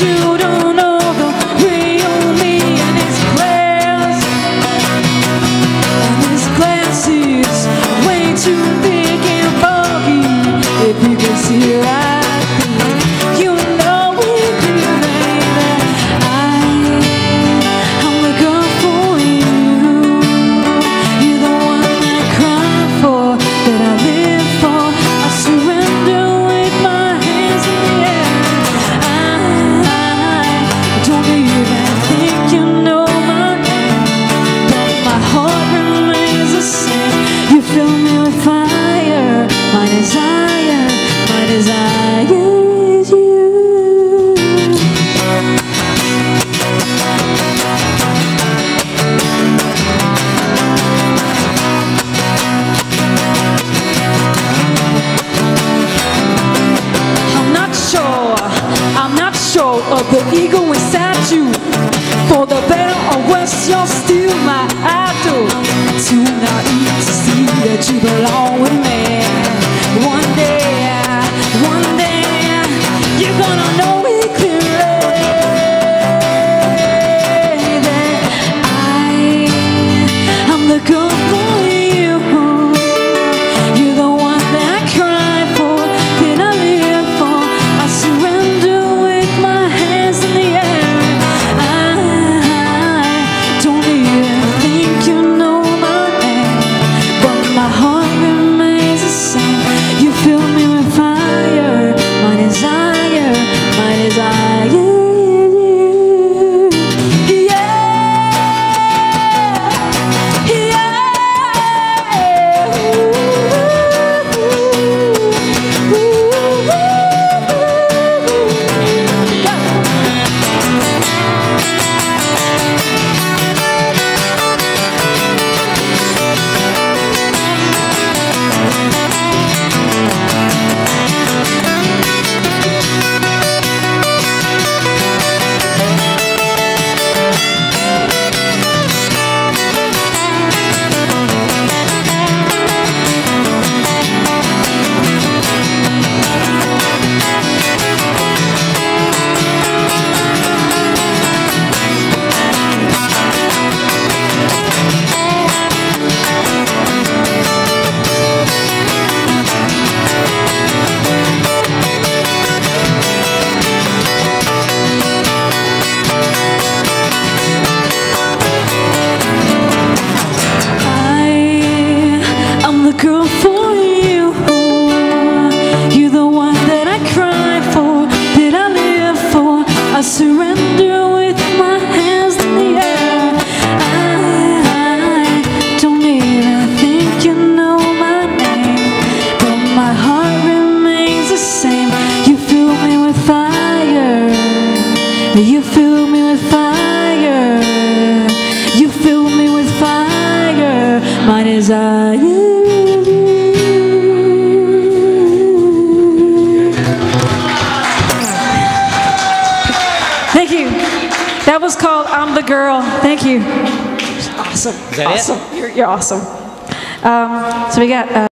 you guess you're still my idol. Too naive to see that you belong with me. You fill me with fire. You fill me with fire. My desire is. Thank you. That was called I'm the Girl. Thank you. Awesome. awesome. You're, you're, awesome. Um, so we got. Uh,